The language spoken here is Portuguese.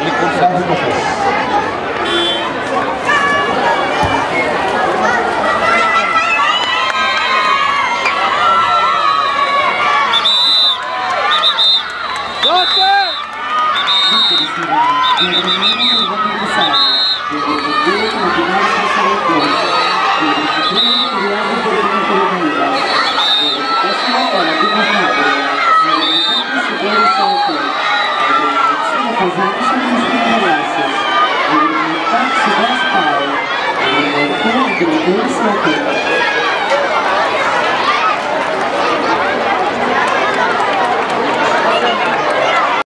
Charlie do Thank you. Casados e crianças. Táxi das Paulo. Encontro com a